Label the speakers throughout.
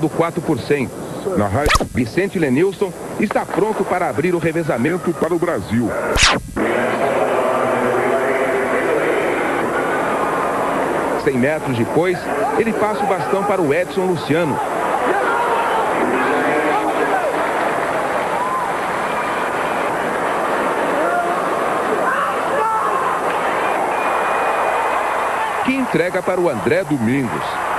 Speaker 1: do 4%. Na rádio, Vicente Lenilson está pronto para abrir o revezamento para o Brasil. 100 metros depois, ele passa o bastão para o Edson Luciano. Que entrega para o André Domingos.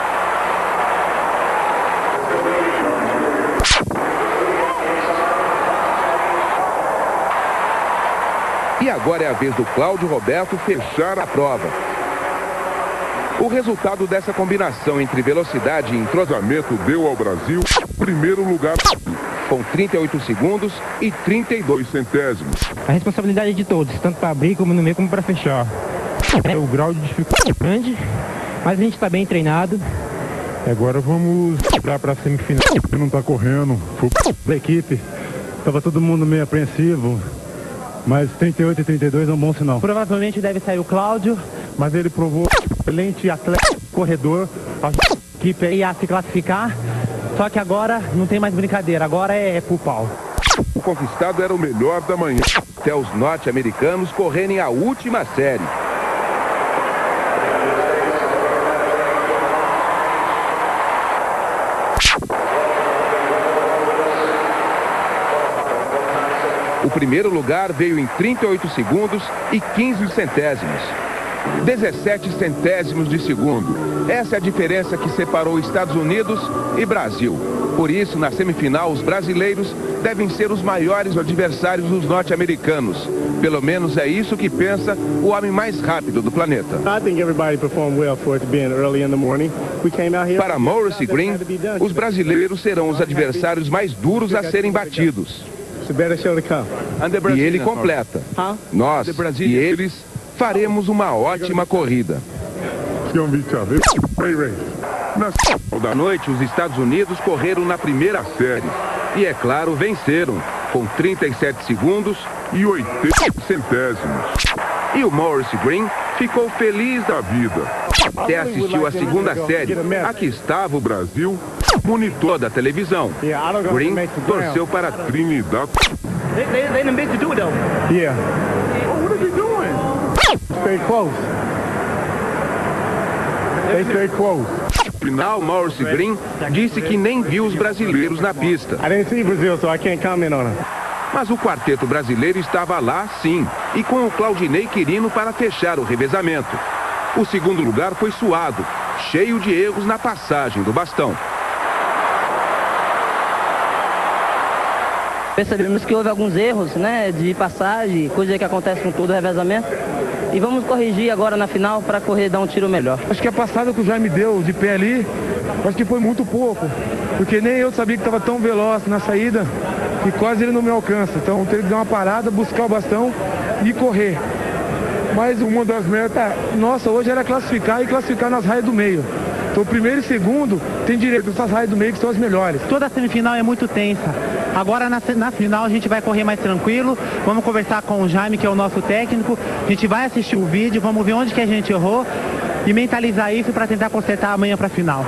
Speaker 1: Agora é a vez do Cláudio Roberto fechar a prova. O resultado dessa combinação entre velocidade e entrosamento deu ao Brasil primeiro lugar com 38 segundos e 32 centésimos.
Speaker 2: A responsabilidade é de todos, tanto para abrir como no meio como para fechar. É o grau de dificuldade é grande, mas a gente está bem treinado.
Speaker 3: Agora vamos lá para a semifinal. Não está correndo, foi da equipe. Tava todo mundo meio apreensivo, mas 38 e 32 é um bom sinal.
Speaker 2: Provavelmente deve sair o Cláudio,
Speaker 3: mas ele provou excelente atleta, corredor, a
Speaker 2: equipe ia se classificar, só que agora não tem mais brincadeira, agora é, é pro pau.
Speaker 1: O conquistado era o melhor da manhã, até os norte-americanos correrem a última série. Primeiro lugar veio em 38 segundos e 15 centésimos. 17 centésimos de segundo. Essa é a diferença que separou Estados Unidos e Brasil. Por isso, na semifinal, os brasileiros devem ser os maiores adversários dos norte-americanos. Pelo menos é isso que pensa o homem mais rápido do planeta. Para Morris Green, os brasileiros serão os adversários mais duros a serem batidos. E ele completa. Nós e eles faremos uma ótima corrida. Na da noite, os Estados Unidos correram na primeira série. E, é claro, venceram, com 37 segundos e 80 centésimos. E o Morris Green ficou feliz da vida. Até assistiu a segunda série. Aqui estava o Brasil, monitor da televisão. Green torceu para Trinidad.
Speaker 3: Yeah. Stay close. Stay, stay close.
Speaker 1: Final, Morris Green disse que nem viu os brasileiros na pista.
Speaker 3: I didn't see Brazil, so I can't comment on it.
Speaker 1: Mas o quarteto brasileiro estava lá, sim, e com o Claudinei Quirino para fechar o revezamento. O segundo lugar foi suado, cheio de erros na passagem do bastão.
Speaker 4: Percebemos que houve alguns erros né, de passagem, coisa que acontece com todo revezamento. E vamos corrigir agora na final para correr dar um tiro melhor.
Speaker 3: Acho que a passada que o Jaime deu de pé ali, acho que foi muito pouco. Porque nem eu sabia que estava tão veloz na saída que quase ele não me alcança. Então teve que dar uma parada, buscar o bastão e correr. Mas uma das metas, nossa, hoje era classificar e classificar nas raias do meio. Então, primeiro e segundo tem direito essas raias do meio que são as melhores.
Speaker 2: Toda semifinal é muito tensa. Agora na, na, final a gente vai correr mais tranquilo. Vamos conversar com o Jaime, que é o nosso técnico. A gente vai assistir o vídeo, vamos ver onde que a gente errou e mentalizar isso para tentar consertar amanhã para a final.